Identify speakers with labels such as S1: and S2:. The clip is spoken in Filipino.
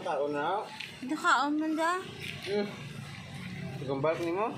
S1: Ano Kaon na.
S2: Nakaon man da.
S1: Eh, hmm. Gumbal ni mo?